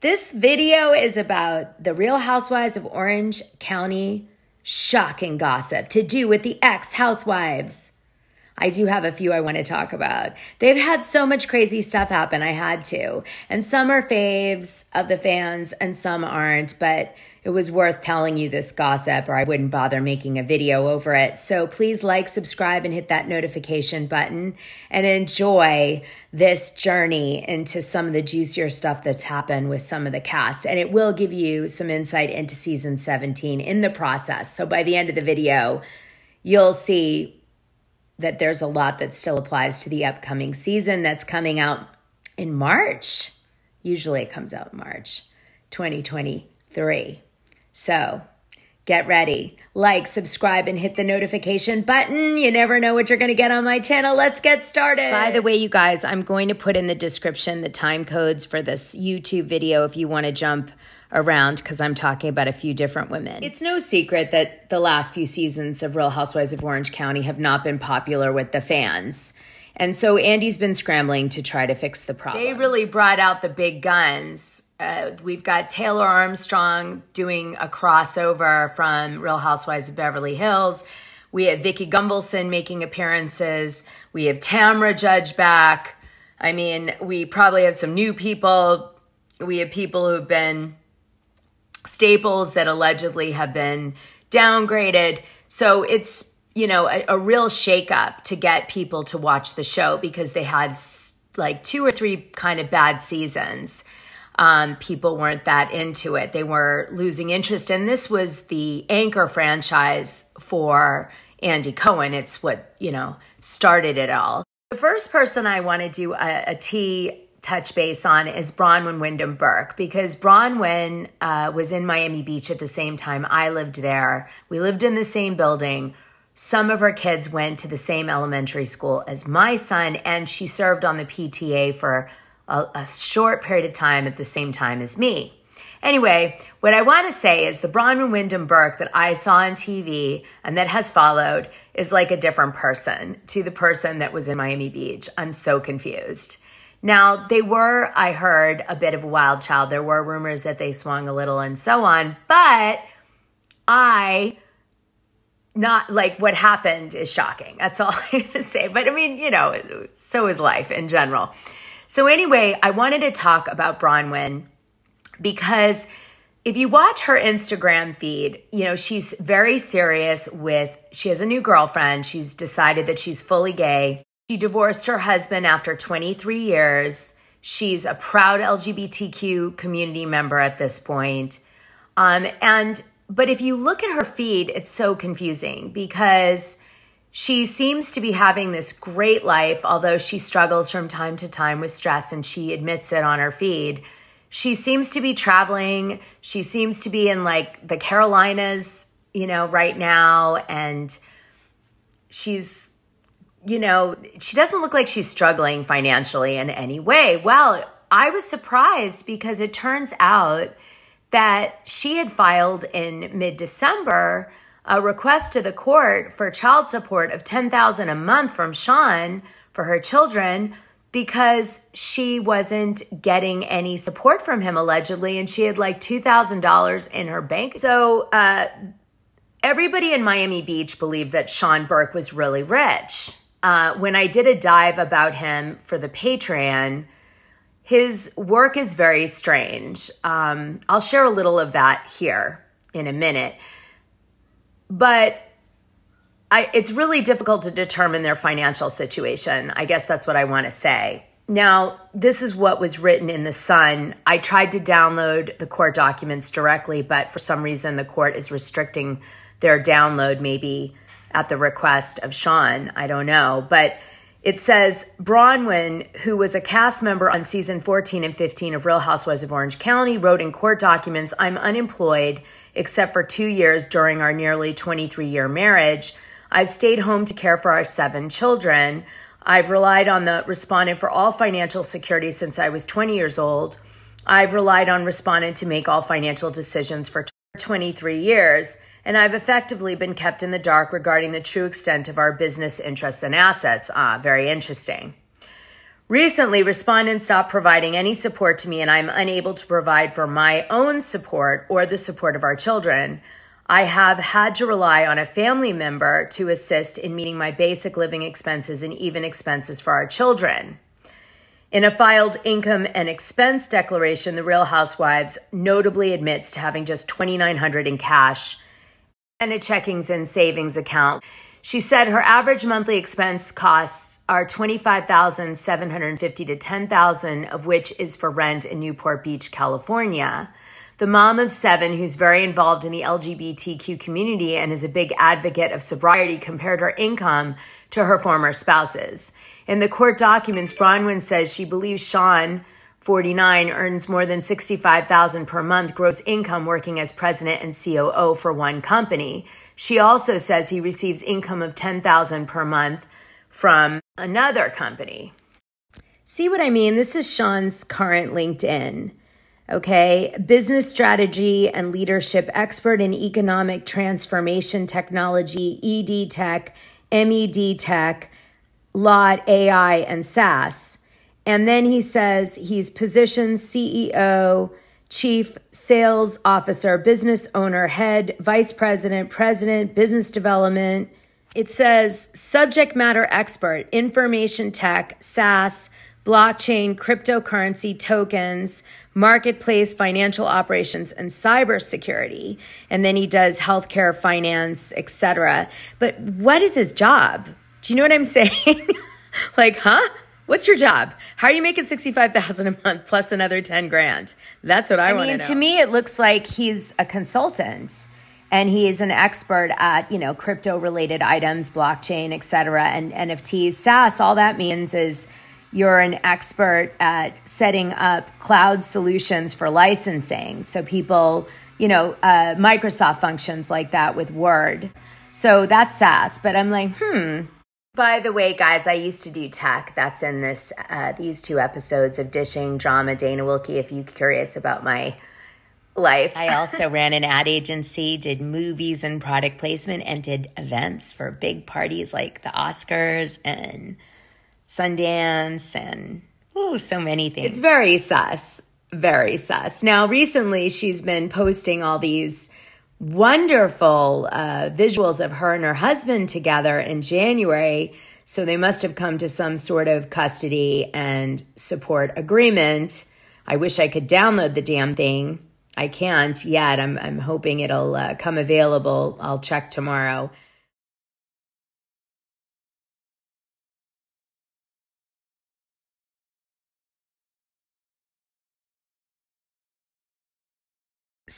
This video is about the Real Housewives of Orange County shocking gossip to do with the ex housewives. I do have a few I want to talk about. They've had so much crazy stuff happen, I had to. And some are faves of the fans and some aren't, but it was worth telling you this gossip or I wouldn't bother making a video over it. So please like, subscribe, and hit that notification button and enjoy this journey into some of the juicier stuff that's happened with some of the cast. And it will give you some insight into season 17 in the process. So by the end of the video, you'll see that there's a lot that still applies to the upcoming season that's coming out in March. Usually it comes out in March 2023. So get ready. Like, subscribe, and hit the notification button. You never know what you're going to get on my channel. Let's get started. By the way, you guys, I'm going to put in the description the time codes for this YouTube video if you want to jump around because I'm talking about a few different women. It's no secret that the last few seasons of Real Housewives of Orange County have not been popular with the fans. And so Andy's been scrambling to try to fix the problem. They really brought out the big guns. Uh, we've got Taylor Armstrong doing a crossover from Real Housewives of Beverly Hills. We have Vicki Gunvalson making appearances. We have Tamra Judge back. I mean, we probably have some new people. We have people who've been staples that allegedly have been downgraded. So it's, you know, a, a real shakeup to get people to watch the show because they had like two or three kind of bad seasons. Um, people weren't that into it. They were losing interest. And this was the anchor franchise for Andy Cohen. It's what, you know, started it all. The first person I want to do a, a T touch base on is Braunwyn Wyndham Burke because Braunwyn uh, was in Miami Beach at the same time I lived there. We lived in the same building. Some of her kids went to the same elementary school as my son, and she served on the PTA for a, a short period of time at the same time as me. Anyway, what I want to say is the Braunwyn Wyndham Burke that I saw on TV and that has followed is like a different person to the person that was in Miami Beach. I'm so confused. Now, they were, I heard, a bit of a wild child. There were rumors that they swung a little and so on, but I not like what happened is shocking. That's all I have to say. But I mean, you know, so is life in general. So anyway, I wanted to talk about Braunwyn because if you watch her Instagram feed, you know, she's very serious with she has a new girlfriend. She's decided that she's fully gay. She divorced her husband after 23 years. She's a proud LGBTQ community member at this point. Um, and but if you look at her feed, it's so confusing because she seems to be having this great life, although she struggles from time to time with stress and she admits it on her feed. She seems to be traveling. She seems to be in like the Carolinas, you know, right now. And she's you know, she doesn't look like she's struggling financially in any way. Well, I was surprised because it turns out that she had filed in mid-December a request to the court for child support of 10,000 a month from Sean for her children because she wasn't getting any support from him allegedly and she had like $2,000 in her bank. So, uh, everybody in Miami Beach believed that Sean Burke was really rich uh, when I did a dive about him for the Patreon, his work is very strange. Um, I'll share a little of that here in a minute. But I, it's really difficult to determine their financial situation. I guess that's what I want to say. Now, this is what was written in The Sun. I tried to download the court documents directly, but for some reason, the court is restricting their download, maybe at the request of Sean. I don't know. But it says Braunwyn, who was a cast member on season 14 and 15 of Real Housewives of Orange County, wrote in court documents I'm unemployed except for two years during our nearly 23 year marriage. I've stayed home to care for our seven children. I've relied on the respondent for all financial security since I was 20 years old. I've relied on respondent to make all financial decisions for 23 years and I've effectively been kept in the dark regarding the true extent of our business interests and assets. Ah, very interesting. Recently, respondents stopped providing any support to me, and I'm unable to provide for my own support or the support of our children. I have had to rely on a family member to assist in meeting my basic living expenses and even expenses for our children. In a filed income and expense declaration, the Real Housewives notably admits to having just 2900 in cash and a checkings and savings account. She said her average monthly expense costs are 25,750 to 10,000 of which is for rent in Newport Beach, California. The mom of 7 who's very involved in the LGBTQ community and is a big advocate of sobriety compared her income to her former spouses. In the court documents, Braunwyn says she believes Sean 49 earns more than 65,000 per month gross income working as president and COO for one company. She also says he receives income of 10,000 per month from another company. See what I mean? This is Sean's current LinkedIn. Okay, business strategy and leadership expert in economic transformation technology, ED tech, MED tech, LOT AI, and SaaS. And then he says he's positioned CEO, chief sales officer, business owner, head, vice president, president, business development. It says subject matter expert, information tech, SaaS, blockchain, cryptocurrency, tokens, marketplace, financial operations, and cybersecurity. And then he does healthcare, finance, etc. But what is his job? Do you know what I'm saying? like, huh? What's your job? How are you making sixty five thousand a month plus another ten grand? That's what I, I want mean, to know. To me, it looks like he's a consultant, and he is an expert at you know crypto related items, blockchain, etc., and NFTs, SaaS. All that means is you're an expert at setting up cloud solutions for licensing, so people you know uh, Microsoft functions like that with Word. So that's SaaS. But I'm like, hmm by the way, guys, I used to do tech. That's in this uh, these two episodes of Dishing Drama. Dana Wilkey, if you're curious about my life. I also ran an ad agency, did movies and product placement, and did events for big parties like the Oscars and Sundance and oh, so many things. It's very sus, very sus. Now, recently, she's been posting all these wonderful uh, visuals of her and her husband together in January. So they must have come to some sort of custody and support agreement. I wish I could download the damn thing. I can't yet. I'm, I'm hoping it'll uh, come available. I'll check tomorrow.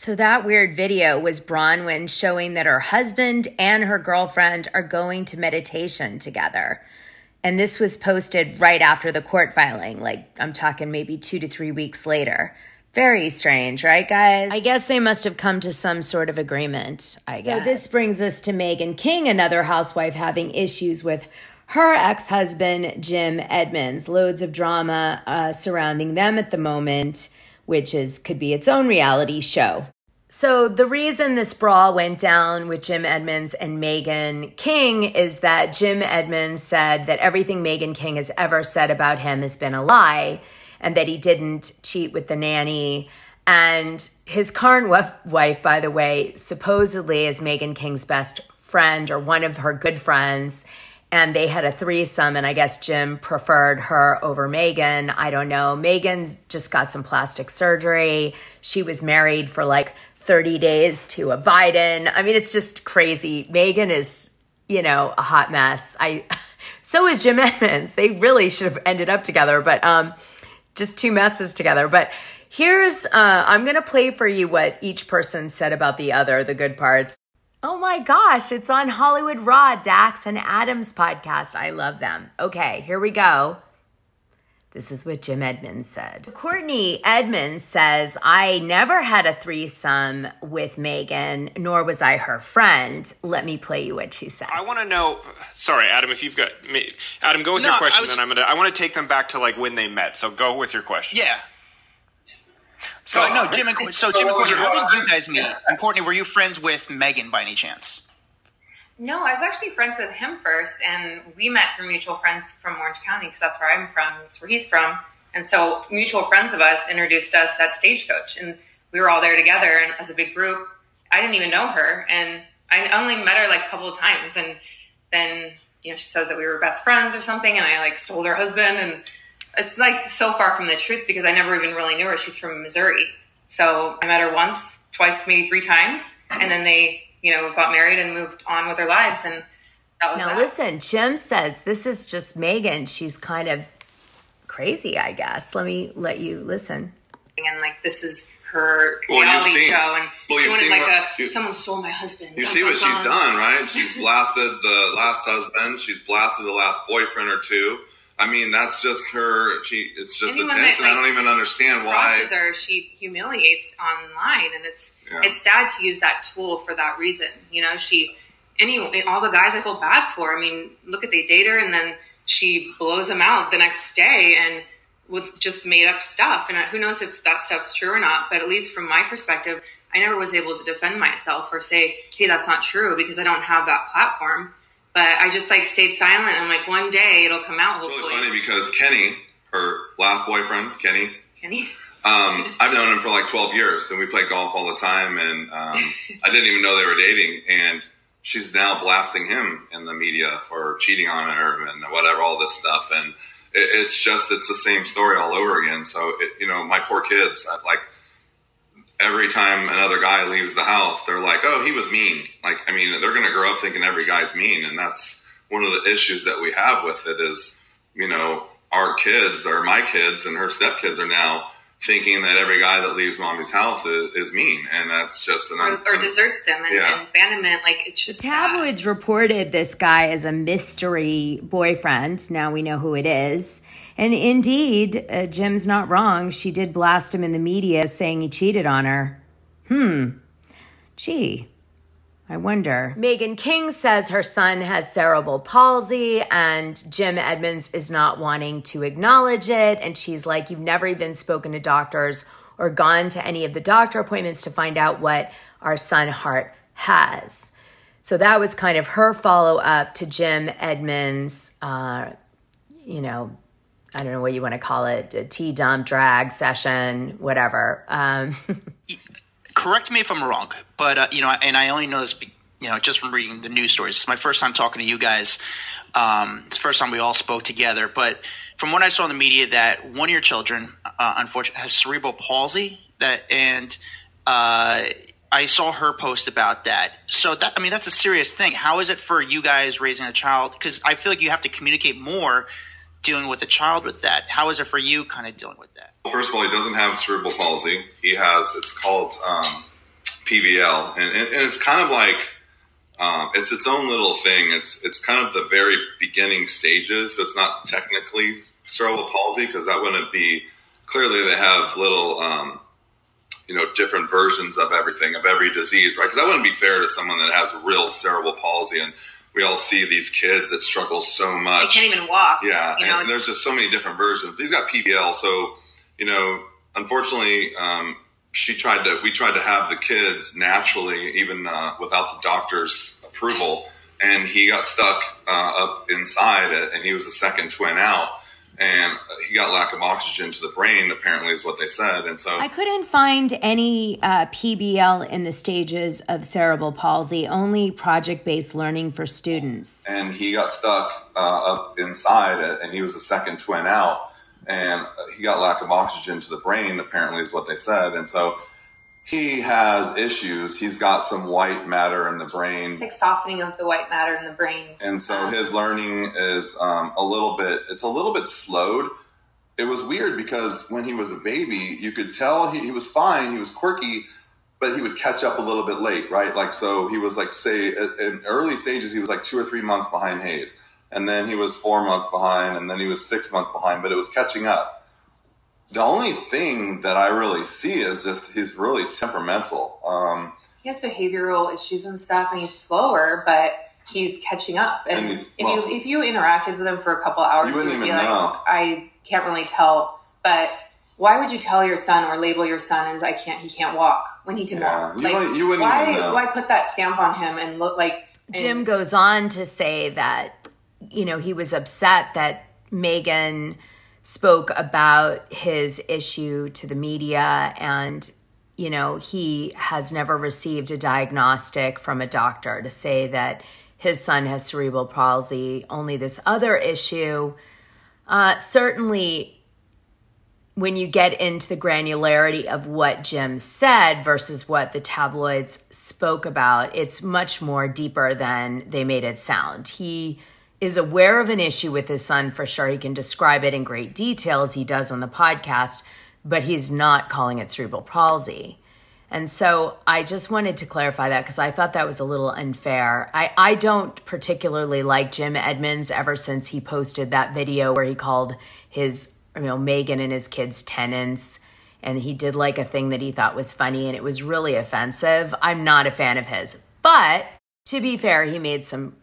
So that weird video was Braunwyn showing that her husband and her girlfriend are going to meditation together. And this was posted right after the court filing, like I'm talking maybe two to three weeks later. Very strange, right, guys? I guess they must have come to some sort of agreement, I guess. So this brings us to Meghan King, another housewife having issues with her ex husband, Jim Edmonds. Loads of drama uh, surrounding them at the moment which is could be its own reality show. So the reason this brawl went down with Jim Edmonds and Meghan King is that Jim Edmonds said that everything Meghan King has ever said about him has been a lie and that he didn't cheat with the nanny. And his current wife, by the way, supposedly is Meghan King's best friend or one of her good friends and they had a threesome and i guess jim preferred her over Meghan. I don't know. Meghan just got some plastic surgery. She was married for like 30 days to a biden. I mean it's just crazy. Meghan is you know a hot mess. I so is jim edmonds. They really should have ended up together but um just two messes together. But here's uh i'm gonna play for you what each person said about the other the good parts Oh my gosh, it's on Hollywood Raw, Dax and Adam's podcast. I love them. Okay, here we go. This is what Jim Edmonds said. Kourtney Edmonds says, I never had a threesome with Meghan, nor was I her friend. Let me play you what she says. I want to know. Sorry, Adam, if you've got. Me Adam, go with no, your question, was, then I'm going to. I want to take them back to like when they met. So go with your question. Yeah. So no, Jim and so Jim and Kourtney, how did you guys meet? And Kourtney, were you friends with Meghan by any chance? No, I was actually friends with him first, and we met through mutual friends from Orange County because that's where I'm from, that's where he's from. And so, mutual friends of us introduced us at Stagecoach, and we were all there together and as a big group. I didn't even know her, and I only met her like a couple of times, and then you know she says that we were best friends or something, and I like stole her husband, and it's like so far from the truth because I never even really knew her. She's from Missouri, so I met her once, twice, maybe three times, and then they you know got married and moved on with their lives, and that was now that. listen. Jim says this is just Meghan. She's kind of crazy, I guess. Let me let you listen. And like this is her well, reality seen, show, and well, she wanted like what, a someone stole my husband. You see what she's oh. done, right? She's blasted the last husband. She's blasted the last boyfriend or two. I mean, that's just her. She it's just Anyone attention. That, like, I don't even understand why. Her, she humiliates online, and it's yeah. it's sad to use that tool for that reason. You know, she any all the guys I feel bad for. I mean, look at they date her, and then she blows them out the next day, and with just made up stuff. And who knows if that stuff's true or not, but at least from my perspective, I never was able to defend myself or say, hey, that's not true because I don't have that platform. But I just like stayed silent. I'm like, one day it'll come out. It's hopefully. really funny because Kenny, her last boyfriend, Kenny. Kenny. Um, I've known him for like 12 years and we play golf all the time. And um, I didn't even know they were dating. And she's now blasting him in the media for cheating on her and whatever, all this stuff. And it, it's just it's the same story all over again. So it, you know, my poor kids, like every time another guy leaves the house, they're like, "Oh, he was mean." Like, I mean, they're going to grow up thinking every guy's mean, and that's one of the issues that we have with it. Is you know, our kids or my kids and her stepkids are now thinking that every guy that leaves mommy's house is, is mean, and that's just an or, or deserts them and, yeah. and, abandonment. Like it's just the tabloids reported this guy as a mystery boyfriend. Now we know who it is, and indeed, uh, Jim's not wrong. She did blast him in the media, saying he cheated on her. Hmm. Gee, I wonder. Meghan King says her son has cerebral palsy and Jim Edmonds is not wanting to acknowledge it. And she's like, You've never even spoken to doctors or gone to any of the doctor appointments to find out what our son Hart has. So that was kind of her follow up to Jim Edmonds, uh, you know, I don't know what you want to call it, a tea dump drag session, whatever. Um, correct me if I'm wrong, but uh, you know, and I only know this, you know, just from reading the news stories. It's my first time talking to you guys. Um, it's the first time we all spoke together. But from what I saw in the media, that one of your children, uh, unfortunately, has cerebral palsy. That and uh, I saw her post about that. So that I mean, that's a serious thing. How is it for you guys raising a child? Because I feel like you have to communicate more dealing with a child with that. How is it for you, kind of dealing with that? First of all, he doesn't have cerebral palsy. He has it's called um, PVL, and, and, and, it's kind of like um, it's its own little thing. It's it's kind of the very beginning stages. So it's not technically cerebral palsy because that wouldn't be. Clearly, they have little. Um, you know, different versions of everything, of every disease, right? Because that wouldn't be fair to someone that has real cerebral palsy and we all see these kids that struggle so much. They can't even walk. Yeah, you know, and there's just so many different versions. He's got PBL, so you know, unfortunately, um, she tried to. We tried to have the kids naturally, even uh, without the doctor's approval, and he got stuck uh, up inside it, and he was the second twin out. And he got lack of oxygen to the brain, apparently, is what they said. And so I couldn't find any uh, PBL in the stages of cerebral palsy, only project based learning for students. And he got stuck uh, up inside it, and he was the second twin out and he got lack of oxygen to the brain, apparently, is what they said. And so he has issues. He's got some white matter in the brain. It's like softening of the white matter in the brain. And so his learning is um, a little bit, it's a little bit slowed. It was weird because when he was a baby, you could tell he, he was fine. He was quirky, but he would catch up a little bit late, right? Like, so he was like, say, in early stages, he was like two or three months behind Hayes and then he was four months behind, and then he was six months behind, but it was catching up. The only thing that I really see is just he's really temperamental. Um, he has behavioral issues and stuff, and he's slower, but he's catching up. And, and if well, you if you interacted with him for a couple hours, you wouldn't even know. Like, I can't really tell, but why would you tell your son or label your son as I can't he can't walk when he can yeah, walk? You like, you wouldn't why even know. why put that stamp on him and look like Jim goes on to say that, you know, he was upset that Meghan spoke about his issue to the media and you know, he has never received a diagnostic from a doctor to say that his son has cerebral palsy, only this other issue. Uh, certainly, when you get into the granularity of what Jim said versus what the tabloids spoke about, it's much more deeper than they made it sound. He is aware of an issue with his son for sure. He can describe it in great detail as he does on the podcast but he's not calling it cerebral palsy. And so I just wanted to clarify that because I thought that was a little unfair. I, I don't particularly like Jim Edmonds ever since he posted that video where he called his, you know, Meghan and his kids tenants. And he did like a thing that he thought was funny and it was really offensive. I'm not a fan of his. But to be fair, he made some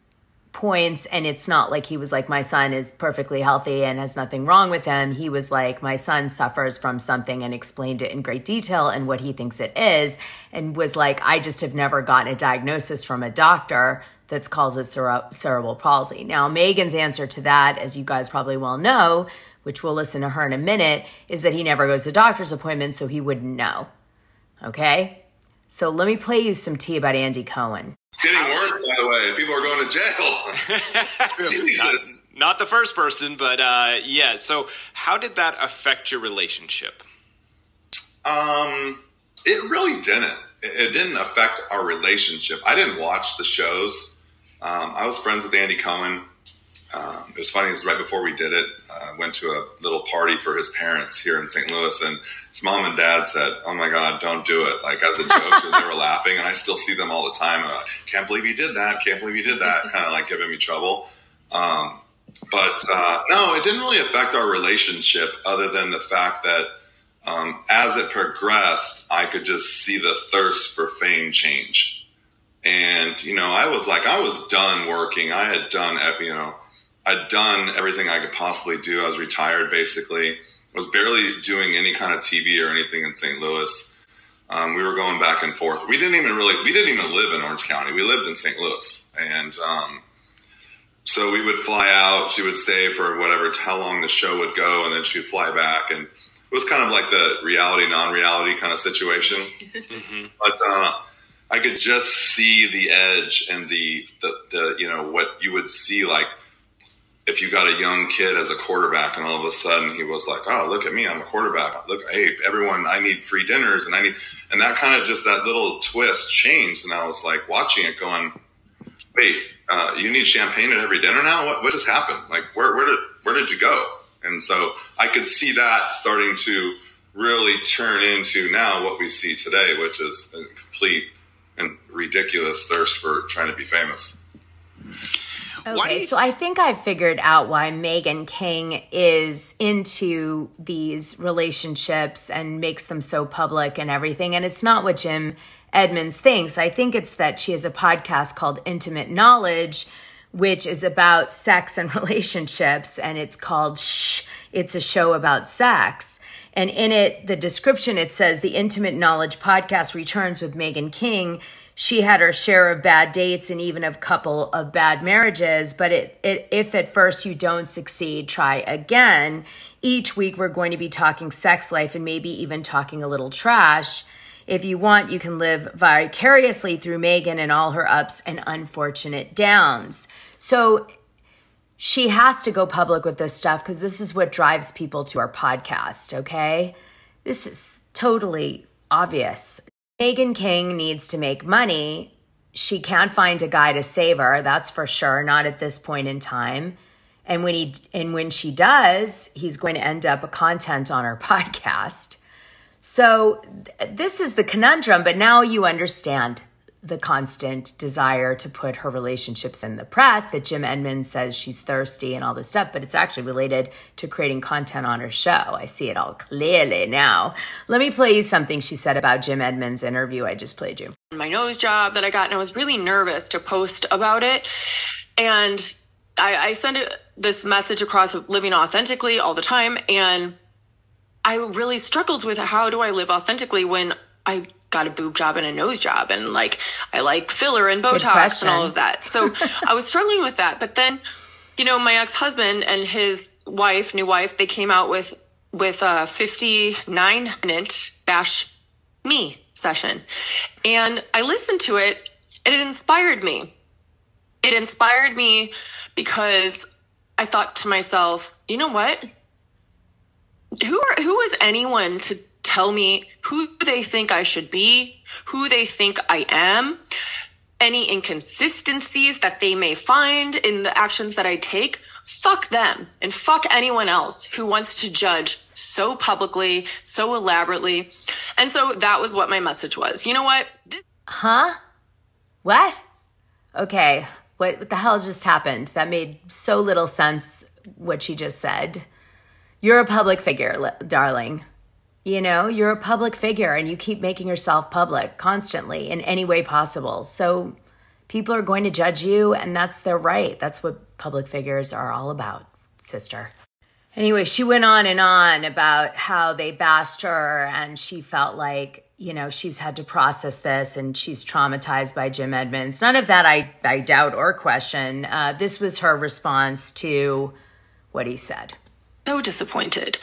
points and it's not like he was like my son is perfectly healthy and has nothing wrong with him. He was like my son suffers from something and explained it in great detail and what he thinks it is and was like i just have never gotten a diagnosis from a doctor that calls it cere- cerebral palsy. Now Meghan's answer to that as you guys probably well know which we'll listen to her in a minute is that he never goes to doctor's appointments so he wouldn't know. Okay? So let me play you some tea about andy cohen getting worse, by the way. People are going to jail. Jesus. Not, not, the first person, but uh, yeah. So, how did that affect your relationship? Um, it really didn't. It, it didn't affect our relationship. I didn't watch the shows. Um, I was friends with Andy Cohen. Um, it was funny. It was right before we did it. I uh, went to a little party for his parents here in St. Louis, and his mom and dad said, "Oh my God, don't do it!" Like as a joke, and they were laughing, and I still see them all the time. And like, Can't believe you did that! Can't believe you did that! Kind of like giving me trouble. Um, but uh, no, it didn't really affect our relationship, other than the fact that um, as it progressed, I could just see the thirst for fame change. And you know, I was like, I was done working. I had done, you know I'd done everything I could possibly do. I was retired basically. Was barely doing any kind of TV or anything in St. Louis. Um, we were going back and forth. We didn't even really, we didn't even live in Orange County. We lived in St. Louis. And, um, so we would fly out. She would stay for whatever, how long the show would go. And then she'd fly back. And it was kind of like the reality, non-reality kind of situation. mm-hmm. But, uh, I could just see the edge and the, the, the, you know, what you would see like, if you got a young kid as a quarterback and all of a sudden he was like, oh, look at me, I'm a quarterback. Look, hey, everyone, I need free dinners and I need, and that kind of just that little twist changed. And I was like watching it going, wait, uh, you need champagne at every dinner now? What, what just happened? Like, where, where did, where did you go? And so I could see that starting to really turn into now what we see today, which is a complete and ridiculous thirst for trying to be famous. Okay, so I think I figured out why Meghan King is into these relationships and makes them so public and everything. And it's not what Jim Edmonds thinks. I think it's that she has a podcast called Intimate Knowledge, which is about sex and relationships. And it's called Shh, it's a show about sex. And in it, the description, it says the Intimate Knowledge podcast returns with Meghan King she had her share of bad dates and even a couple of bad marriages. But it, it, if at first you don't succeed, try again. Each week, we're going to be talking sex life and maybe even talking a little trash. If you want, you can live vicariously through Meghan and all her ups and unfortunate downs. So she has to go public with this stuff because this is what drives people to our podcast, okay? This is totally obvious. Meghan King needs to make money. She can't find a guy to save her, that's for sure, not at this point in time. And when he and when she does, he's going to end up a content on her podcast. So th- this is the conundrum, but now you understand the constant desire to put her relationships in the press that Jim Edmonds says she's thirsty and all this stuff, but it's actually related to creating content on her show. I see it all clearly now. Let me play you something she said about Jim Edmonds' interview I just played you. My nose job that I got, and I was really nervous to post about it. And I, I sent it, this message across living authentically all the time. And I really struggled with how do I live authentically when I got a boob job and a nose job and like I like filler and Botox and all of that. So I was struggling with that. But then, you know, my ex-husband and his wife, new wife, they came out with with a 59 minute bash me session. And I listened to it and it inspired me. It inspired me because I thought to myself, you know what? Who are, who is anyone to tell me who they think I should be, who they think I am, any inconsistencies that they may find in the actions that I take? Fuck them and fuck anyone else who wants to judge so publicly, so elaborately. And so that was what my message was. You know what? This- huh? What? Okay. What, what the hell just happened? That made so little sense what she just said. You're a public figure, darling. You know, you're a public figure and you keep making yourself public constantly in any way possible. So people are going to judge you, and that's their right. That's what public figures are all about, sister. Anyway, she went on and on about how they bashed her, and she felt like you know she's had to process this and she's traumatized by jim edmonds none of that i, I doubt or question uh, this was her response to what he said so disappointed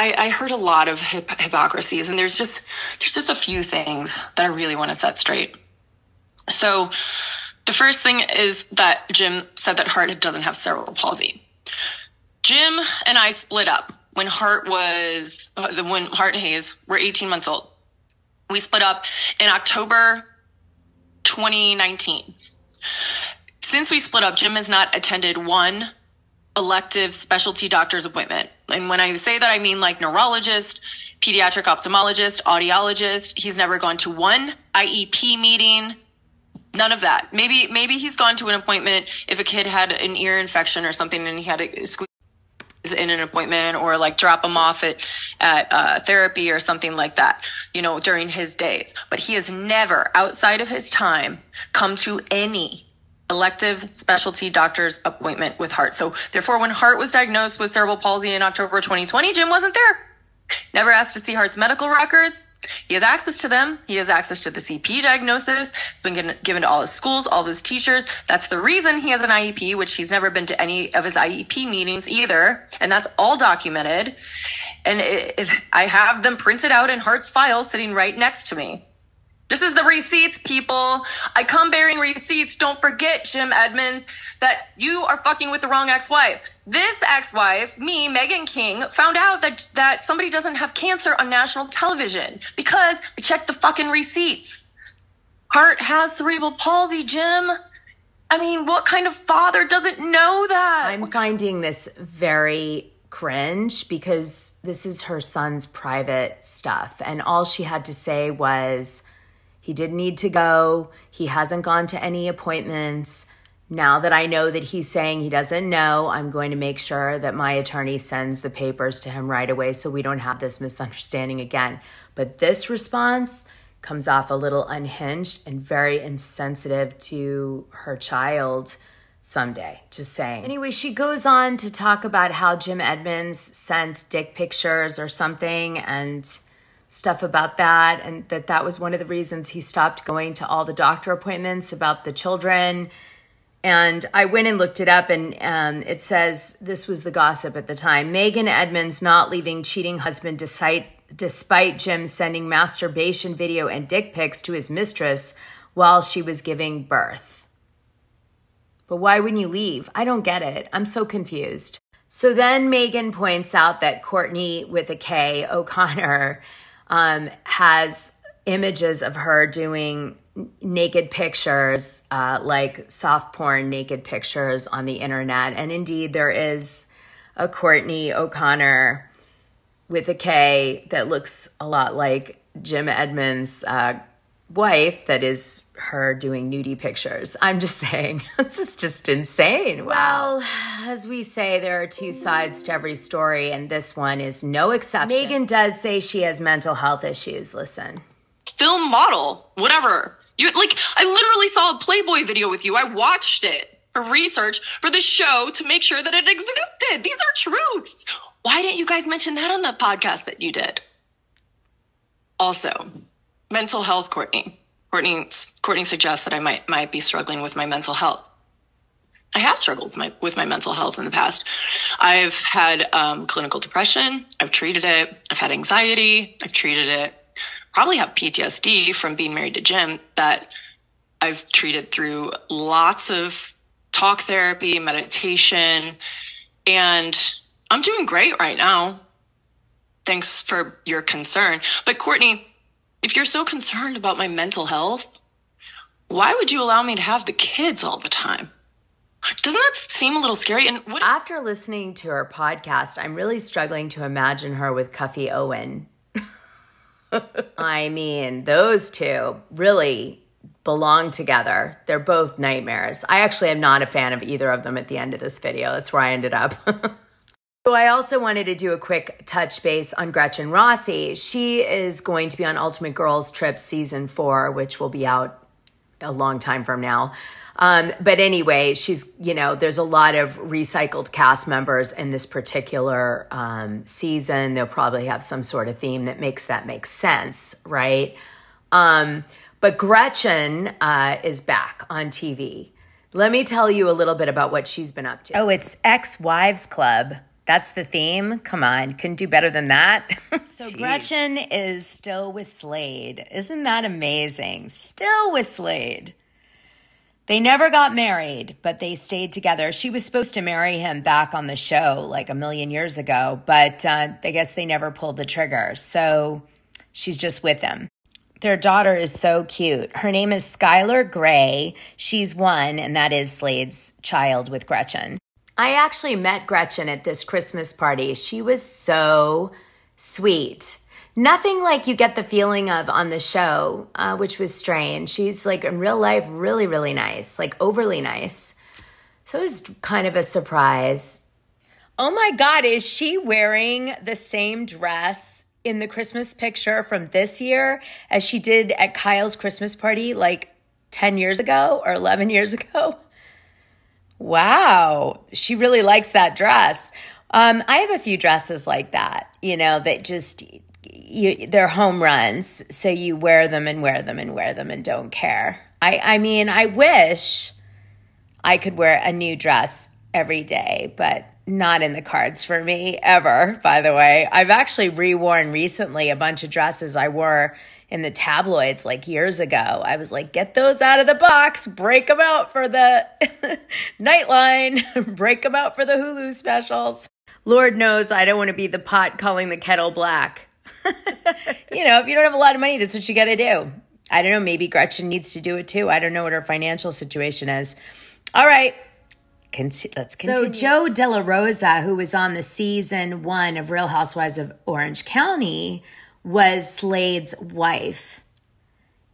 I, I heard a lot of hip- hypocrisies and there's just there's just a few things that i really want to set straight so the first thing is that Jim said that Hart doesn't have cerebral palsy. Jim and I split up when Hart was when Hart and Hayes were 18 months old. We split up in October 2019. Since we split up, Jim has not attended one elective specialty doctor's appointment. And when I say that, I mean like neurologist, pediatric ophthalmologist, audiologist. He's never gone to one IEP meeting, None of that. Maybe maybe he's gone to an appointment if a kid had an ear infection or something and he had to squeeze in an appointment or like drop him off at at uh, therapy or something like that. You know, during his days. But he has never, outside of his time, come to any elective specialty doctor's appointment with Hart. So therefore, when Hart was diagnosed with cerebral palsy in October 2020, Jim wasn't there. Never asked to see Hart's medical records. He has access to them. He has access to the CP diagnosis. It's been given to all his schools, all his teachers. That's the reason he has an IEP, which he's never been to any of his IEP meetings either. And that's all documented. And it, it, I have them printed out in Hart's file sitting right next to me. This is the receipts, people. I come bearing receipts. Don't forget, Jim Edmonds, that you are fucking with the wrong ex-wife. This ex-wife, me, Meghan King, found out that that somebody doesn't have cancer on national television because we checked the fucking receipts. Hart has cerebral palsy, Jim. I mean, what kind of father doesn't know that? I'm finding this very cringe because this is her son's private stuff. And all she had to say was, he didn't need to go. He hasn't gone to any appointments. Now that I know that he's saying he doesn't know, I'm going to make sure that my attorney sends the papers to him right away so we don't have this misunderstanding again. But this response comes off a little unhinged and very insensitive to her child someday. Just saying. Anyway, she goes on to talk about how Jim Edmonds sent dick pictures or something and stuff about that and that that was one of the reasons he stopped going to all the doctor appointments about the children. And i went and looked it up and um, it says this was the gossip at the time. Meghan edmonds not leaving cheating husband despite, despite jim sending masturbation video and dick pics to his mistress while she was giving birth. But why wouldn't you leave? I don't get it. I'm so confused. So then Meghan points out that Kourtney with a k o'connor um, has images of her doing naked pictures, uh, like soft porn naked pictures on the internet. And indeed, there is a Kourtney O'Connor with a K that looks a lot like Jim Edmonds' uh, wife that is her doing nudie pictures. I'm just saying, this is just insane. Wow. Well, as we say, there are two sides to every story, and this one is no exception. Meghan does say she has mental health issues. Listen. Film model, whatever. You like I literally saw a Playboy video with you. I watched it for research for the show to make sure that it existed. These are truths. Why didn't you guys mention that on the podcast that you did? Also, mental health, Kourtney. Kourtney, Kourtney suggests that I might might be struggling with my mental health. I have struggled with my, with my mental health in the past. I've had um, clinical depression. I've treated it. I've had anxiety. I've treated it. Probably have PTSD from being married to Jim that I've treated through lots of talk therapy, meditation, and I'm doing great right now. Thanks for your concern. But Kourtney, if you're so concerned about my mental health, why would you allow me to have the kids all the time? Doesn't that seem a little scary? And what- after listening to her podcast, I'm really struggling to imagine her with Cuffe Owen. I mean, those two really belong together. They're both nightmares. I actually am not a fan of either of them at the end of this video. That's where I ended up. So I also wanted to do a quick touch base on Gretchen Rossi. She is going to be on Ultimate Girls Trip season four, which will be out a long time from now. Um, but anyway, she's, you know, there's a lot of recycled cast members in this particular um, season. They'll probably have some sort of theme that makes that make sense, right? Um, but Gretchen uh, is back on TV. Let me tell you a little bit about what she's been up to. Oh, it's Ex Wives Club. That's the theme. Come on, couldn't do better than that. so Gretchen is still with Slade. Isn't that amazing? Still with Slade. They never got married, but they stayed together. She was supposed to marry him back on the show like a million years ago, but uh, I guess they never pulled the trigger. So she's just with him. Their daughter is so cute. Her name is Skylar Grey. She's one, and that is Slade's child with Gretchen. I actually met Gretchen at this Christmas party. She was so sweet. Nothing like you get the feeling of on the show, uh, which was strange. She's like in real life really, really nice, like overly nice. So it was kind of a surprise. Oh my God, is she wearing the same dress in the Christmas picture from this year as she did at Kyle's Christmas party like 10 years ago or 11 years ago? Wow, she really likes that dress. Um, I have a few dresses like that, you know, that just you, they're home runs. So you wear them and wear them and wear them and don't care. I, I mean, I wish I could wear a new dress every day, but not in the cards for me ever, by the way. I've actually reworn recently a bunch of dresses I wore in the tabloids like years ago. I was like, get those out of the box, break them out for the Nightline, break them out for the Hulu specials. Lord knows I don't want to be the pot calling the kettle black. you know, if you don't have a lot of money, that's what you got to do. I don't know. Maybe Gretchen needs to do it too. I don't know what her financial situation is. All right. let's continue. So, Jo De La Rosa, who was on the season one of Real Housewives of Orange County, was Slade's wife.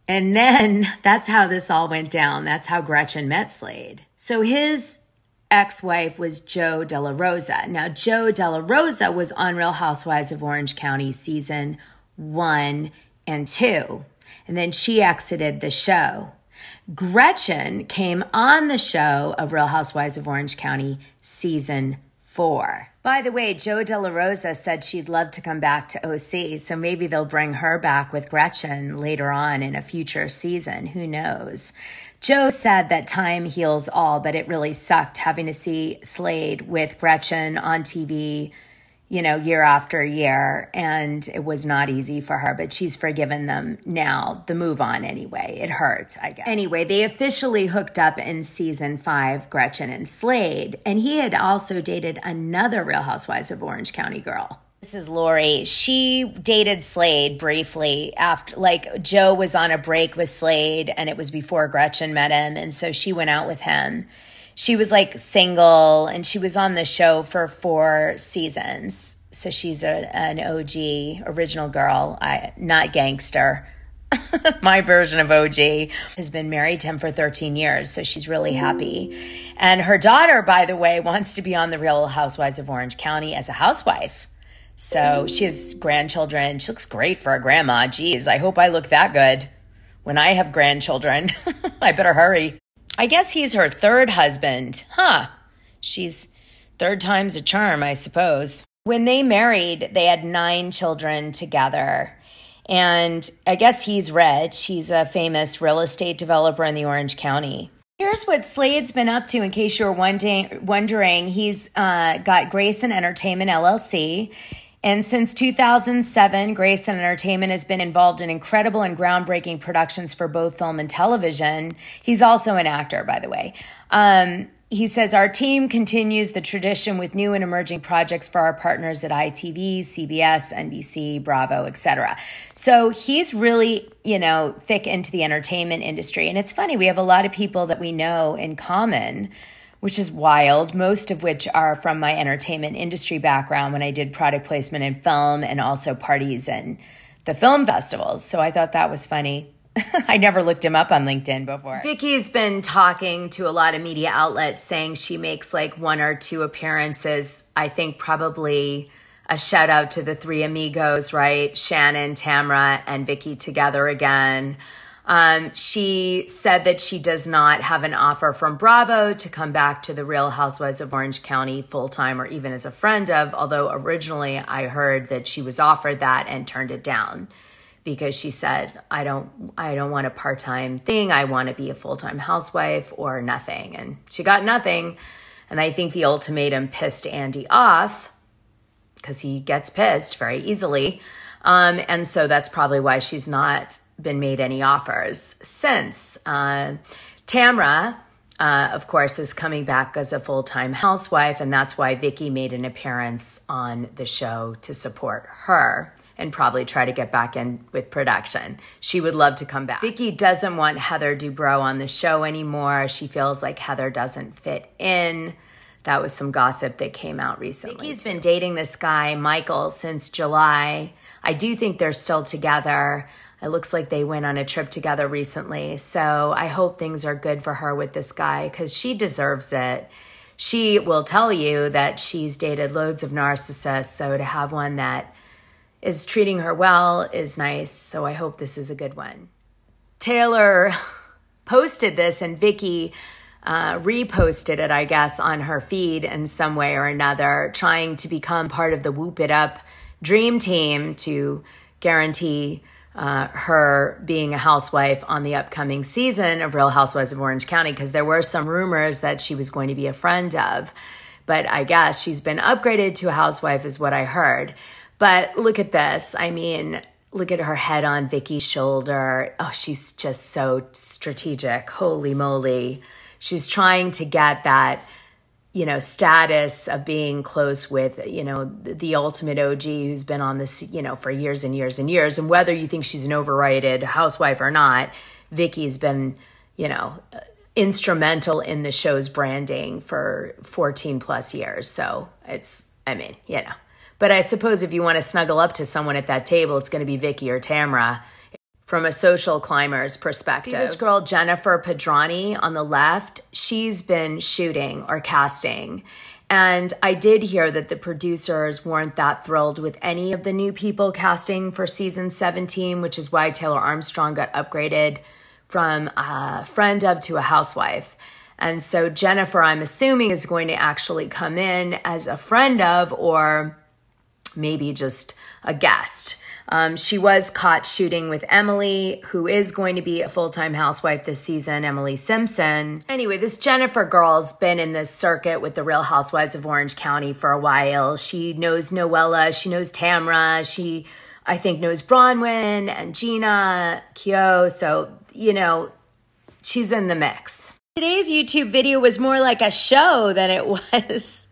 And then that's how this all went down. That's how Gretchen met Slade. So his ex wife was Jo De La Rosa. Now, Jo De La Rosa was on Real Housewives of Orange County season one and two. And then she exited the show. Gretchen came on the show of Real Housewives of Orange County season four. By the way, Jo De La Rosa said she'd love to come back to OC, so maybe they'll bring her back with Gretchen later on in a future season. Who knows? Jo said that time heals all, but it really sucked having to see Slade with Gretchen on TV you know, year after year. And it was not easy for her, but she's forgiven them now. The move on anyway. It hurts, I guess. Anyway, they officially hooked up in season five, Gretchen and Slade. And he had also dated another Real Housewives of Orange County girl. This is Laurie. She dated Slade briefly after, like, Jo was on a break with Slade and it was before Gretchen met him. And so she went out with him she was like single and she was on the show for four seasons. So she's a, an OG original girl, I not gangster. My version of OG has been married to him for 13 years, so she's really happy. And her daughter, by the way, wants to be on the Real Housewives of Orange County as a housewife. So she has grandchildren. She looks great for a grandma. Geez, I hope I look that good when I have grandchildren. I better hurry. I guess he's her third husband. Huh. She's third time's a charm, I suppose. When they married, they had nine children together. And I guess he's rich. He's a famous real estate developer in the Orange County. Here's what Slade's been up to in case you're wondering. He's uh, got Grayson Entertainment LLC. And since 2007, Grayson Entertainment has been involved in incredible and groundbreaking productions for both film and television. He's also an actor, by the way. Um, he says our team continues the tradition with new and emerging projects for our partners at ITV, CBS, NBC, Bravo, etc. So he's really, you know, thick into the entertainment industry. And it's funny, we have a lot of people that we know in common, which is wild, most of which are from my entertainment industry background when I did product placement in film and also parties and the film festivals. So I thought that was funny. I never looked him up on LinkedIn before. Vicki's been talking to a lot of media outlets saying she makes like one or two appearances. I think probably a shout out to the three amigos, right? Shannon, Tamra, and Vicki together again. Um, she said that she does not have an offer from Bravo to come back to the Real Housewives of Orange County full time or even as a friend of, although originally I heard that she was offered that and turned it down because she said I don't I don't want a part-time thing. I want to be a full-time housewife or nothing. And she got nothing. And I think the ultimatum pissed Andy off because he gets pissed very easily. Um, and so that's probably why she's not been made any offers since. Uh, Tamra, uh, of course, is coming back as a full time housewife, and that's why Vicki made an appearance on the show to support her and probably try to get back in with production. She would love to come back. Vicki doesn't want Heather Dubrow on the show anymore. She feels like Heather doesn't fit in. That was some gossip that came out recently. Vicki's been dating this guy, Michael, since July. I do think they're still together. It looks like they went on a trip together recently. So I hope things are good for her with this guy because she deserves it. She will tell you that she's dated loads of narcissists. So to have one that is treating her well is nice. So I hope this is a good one. Taylor posted this and Vicki uh, reposted it, I guess, on her feed in some way or another, trying to become part of the Whoop It Up dream team to guarantee uh, her being a housewife on the upcoming season of Real Housewives of Orange County because there were some rumors that she was going to be a friend of. But I guess she's been upgraded to a housewife, is what I heard. But look at this. I mean, look at her head on Vicki's shoulder. Oh, she's just so strategic. Holy moly. She's trying to get that, you know, status of being close with, you know, the, the ultimate OG who's been on this, you know, for years and years and years. And whether you think she's an overrated housewife or not, Vicki's been, you know, instrumental in the show's branding for 14 plus years. So it's, I mean, you know. But I suppose if you want to snuggle up to someone at that table, it's going to be Vicki or Tamra from a social climber's perspective. See this girl, Jennifer Pedranti, on the left? She's been shooting or casting. And I did hear that the producers weren't that thrilled with any of the new people casting for season 17, which is why Taylor Armstrong got upgraded from a friend of to a housewife. And so Jennifer, I'm assuming, is going to actually come in as a friend of or maybe just a guest. Um, she was caught shooting with Emily, who is going to be a full time housewife this season, Emily Simpson. Anyway, this Jennifer girl's been in this circuit with the Real Housewives of Orange County for a while. She knows Noella, she knows Tamra, she, I think, knows Braunwyn and Gina, Keo. So, you know, she's in the mix. Today's YouTube video was more like a show than it was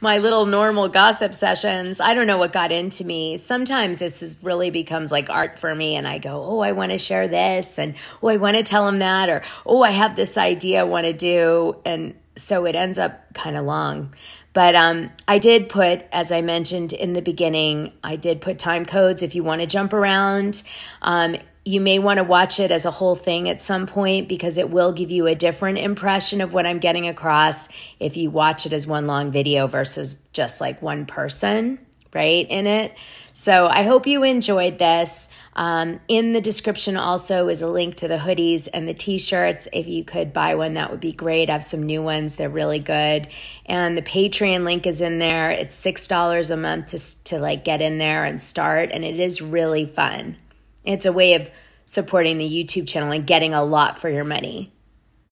my little normal gossip sessions. I don't know what got into me. Sometimes this really becomes like art for me, and I go, Oh, I want to share this, and oh, I want to tell him that, or oh, I have this idea I want to do. And so it ends up kind of long. But um, I did put, as I mentioned in the beginning, I did put time codes if you want to jump around. Um, you may want to watch it as a whole thing at some point because it will give you a different impression of what I'm getting across if you watch it as one long video versus just like one person, right, in it. So I hope you enjoyed this. Um, in the description also is a link to the hoodies and the t-shirts. If you could buy one, that would be great. I have some new ones. They're really good. And the Patreon link is in there. It's $6 a month to, to like get in there and start. And it is really fun. It's a way of supporting the YouTube channel and getting a lot for your money.